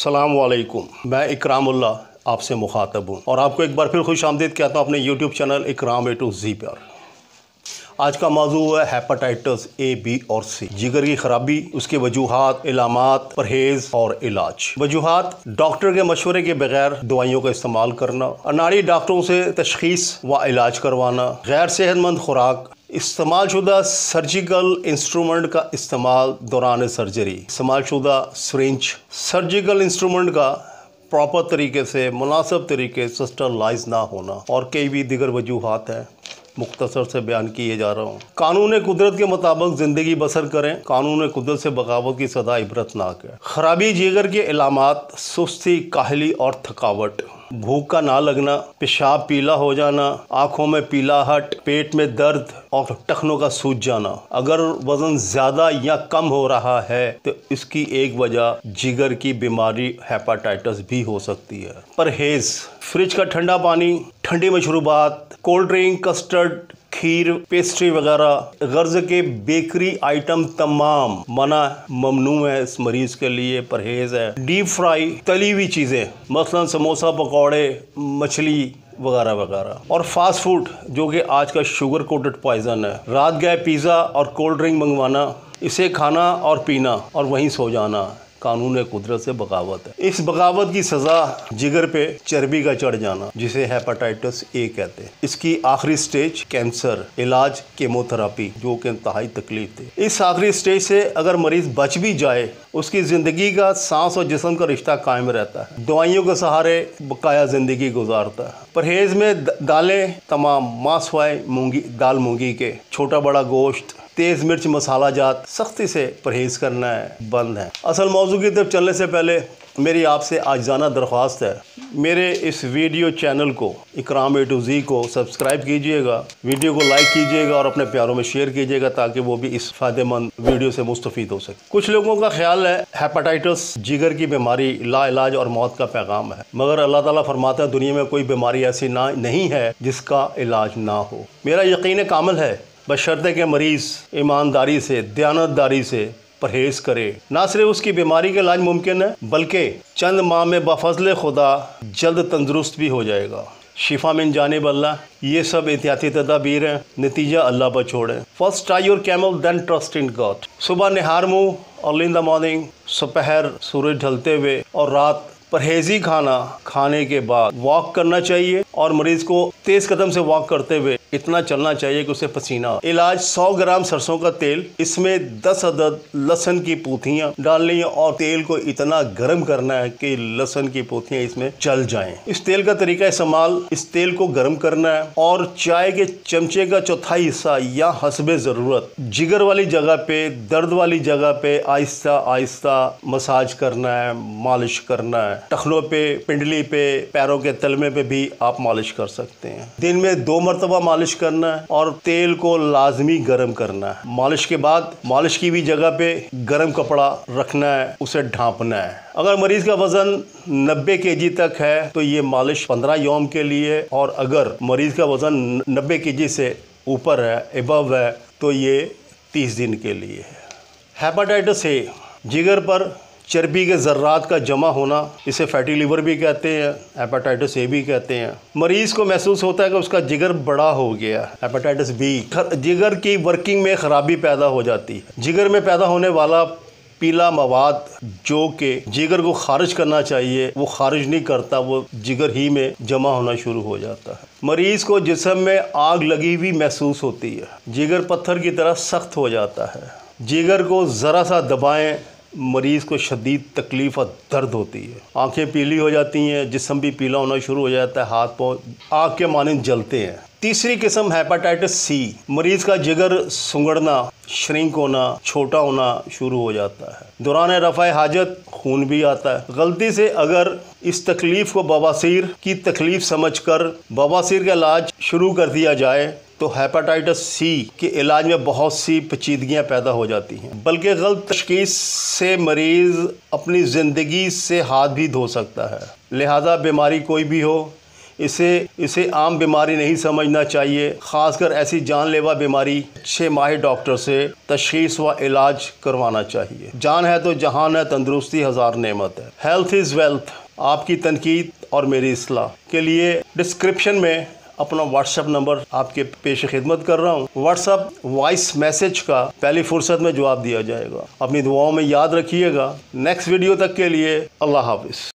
सलाम वालेकुम मैं इकरामुल्ला आपसे मुखातब हूँ। और आपको एक बार फिर खुश आमदीद कहता हूँ, अपने YouTube channel Ikram A to जी पर आज का मौजू है हेपाटाइटिस ए बी और सी जिगर की खराबी, उसके वजूहत, इलामात, परहेज और इलाज। वजूहत, डॉक्टर के मशवरे के बगैर दवाइयों का इस्तेमाल करना, अनाड़ी डॉक्टरों से तशखीस व इलाज करवाना, गैर सेहतमंद खुराक इस्तेमाल शुदा सर्जिकल इंस्ट्रूमेंट का इस्तेमाल दौरान सर्जरी। इस्तेमाल शुदा सरिंच सर्जिकल इंस्ट्रूमेंट का प्रॉपर तरीके से, मुनासब तरीके से स्टरलाइज ना होना। और कई भी दिगर वजूहत हैं, मुख्तसर से बयान किए जा रहा हूँ। कानून कुदरत के मुताबिक ज़िंदगी बसर करें। कानून कुदरत से बगावत की सदा इबरतनाक है। खराबी, जिगर के इलामात, सुस्ती, काहली और थकावट। भूख का ना लगना, पेशाब पीला हो जाना, आँखों में पीला हट, पेट में दर्द और टखनों का सूज जाना। अगर वज़न ज़्यादा या कम हो रहा है तो इसकी एक वजह जिगर की बीमारी हेपाटाइटिस भी हो सकती है। परहेज़, फ्रिज का ठंडा पानी, ठंडी मशरूबात, कोल्ड ड्रिंक, कस्टर्ड खीर, पेस्ट्री वगैरह। गर्ज के बेकरी आइटम तमाम मना ममनू है इस मरीज़ के लिए, परहेज़ है। डीप फ्राई, तली हुई चीज़ें, मसलन समोसा, पकौड़े, मछली वगैरह वगैरह। और फास्ट फ़ूड, जो कि आज का शुगर कोटेड पॉइजन है। रात गए पिज़्ज़ा और कोल्ड ड्रिंक मंगवाना, इसे खाना और पीना और वहीं सो जाना। कानून कुदरत से बगावत है। इस बगावत की सज़ा जिगर पे चर्बी का चढ़ जाना, जिसे हेपाटाइटिस ए कहते हैं। इसकी आखिरी स्टेज कैंसर इलाज केमोथेरापी जो कि इंतहाई तकलीफ़ थी। इस आखिरी स्टेज से अगर मरीज़ बच भी जाए, उसकी ज़िंदगी का सांस और जिसम का रिश्ता कायम रहता है। दवाइयों के सहारे बकाया ज़िंदगी गुजारता है। परहेज़ में दालें, तमाम मांस वाए मूँगी, दाल मूँगी के छोटा बड़ा गोश्त तेज़ मिर्च मसाला जात सख्ती से परहेज़ करना है, बंद है। असल मौजू की तरफ़ चलने से पहले मेरी आपसे आजाना दरख्वास्त है। मेरे इस वीडियो चैनल को, इकराम ए टू जी को सब्सक्राइब कीजिएगा, वीडियो को लाइक कीजिएगा और अपने प्यारों में शेयर कीजिएगा ताकि वो भी इस फ़ायदेमंद वीडियो से मुस्तफ़ हो सके। कुछ लोगों का ख्याल है, हेपाटाइटिस जिगर की बीमारी ला इलाज और मौत का पैगाम है। मगर अल्लाह ताला फरमाता है, दुनिया में कोई बीमारी ऐसी ना, नहीं है जिसका इलाज ना हो। मेरा यकीन कामल है बशर्ते के मरीज़ ईमानदारी से, दयानतदारी से परहेज़ करे। न सिर्फ़ उसकी बीमारी का इलाज मुमकिन है, बल्कि चंद माह में बफजल खुदा जल्द तंदुरुस्त भी हो जाएगा। शिफा मिन जाने बल्ला ये सब एहतियाती तदाबीर हैं। नतीजा अल्लाह पर छोड़े। First try your camel then trust in God सुबह निहार मुँह अर्ली इन द मॉर्निंग दोपहर सूरज ढलते हुए और रात परहेजी खाना खाने के बाद वॉक करना चाहिए और मरीज़ को तेज कदम से वॉक करते हुए इतना चलना चाहिए कि उसे पसीना इलाज 100 ग्राम सरसों का तेल, इसमें 10 अदद लहसन की पोथियाँ डालनी है और तेल को इतना गर्म करना है कि लहसन की पोथियाँ इसमें चल जाएँ। इस तेल का तरीका इस्तेमाल, इस तेल को गर्म करना है और चाय के चमचे का चौथाई हिस्सा या हसब ज़रूरत। जिगर वाली जगह पे, दर्द वाली जगह पे आहिस्ता आहिस्ता मसाज करना है, मालिश करना है। टखनों पे, पिंडली पे, पैरों के तलमे पे भी आप मालिश कर सकते हैं। दिन में दो मरतबा मालिश करना है और तेल को लाजमी गर्म करना। है मालिश के बाद मालिश की भी जगह पे गर्म कपड़ा रखना है, उसे ढांपना है। अगर मरीज़ का वज़न 90 के तक है तो ये मालिश 15 योम के लिए और अगर मरीज़ का वज़न 90 के से ऊपर है एबव है तो ये 30 दिन के लिए है। हेपाटाइटिस ए जिगर पर चर्बी के ज़र्रात का जमा होना, इसे फैटी लीवर भी कहते हैं हेपाटाइटिस ए भी कहते हैं। मरीज़ को महसूस होता है कि उसका जिगर बड़ा हो गया हेपाटाइटिस बी जिगर की वर्किंग में ख़राबी पैदा हो जाती। है जिगर में पैदा होने वाला पीला मवाद, जो कि जिगर को खारिज करना चाहिए, वो खारिज नहीं करता, वो जिगर ही में जमा होना शुरू हो जाता है। मरीज़ को जिसम में आग लगी हुई महसूस होती है। जिगर पत्थर की तरह सख्त हो जाता है। जिगर को ज़रा सा दबाएँ मरीज़ को शदीद तकलीफ़ और दर्द होती है। आँखें पीली हो जाती हैं, जिसम भी पीला होना शुरू हो जाता है, हाथ पाँव आग के मानंद जलते हैं। तीसरी किस्म हेपाटाइटिस सी मरीज़ का जिगर सुंगड़ना, श्रिंक होना, छोटा होना शुरू हो जाता है। दौरान रफ़ा हाजत, खून भी आता है। गलती से अगर इस तकलीफ़ को बवासीर की तकलीफ़ समझकर बवासीर का इलाज शुरू कर दिया जाए तो हेपाटाइटिस सी के इलाज में बहुत सी पेचीदगियाँ पैदा हो जाती हैं। बल्कि गलत तशखीस से मरीज़ अपनी ज़िंदगी से हाथ भी धो सकता है। लिहाजा बीमारी कोई भी हो, इसे इसे आम बीमारी नहीं समझना चाहिए। खासकर ऐसी जानलेवा बीमारी अच्छे माहिर डॉक्टर से तशीस व इलाज करवाना चाहिए। जान है तो जहान है, तंदुरुस्ती हज़ार नेमत है। हेल्थ इज़ वेल्थ आपकी तनकीद और मेरी असलाह के लिए डिस्क्रिप्शन में अपना व्हाट्सएप नंबर आपके पेश खिदमत कर रहा हूँ। व्हाट्सएप वॉइस मैसेज का पहली फुर्सत में जवाब दिया जाएगा। अपनी दुआओं में याद रखिएगा। नेक्स्ट वीडियो तक के लिए अल्लाह हाफिज़।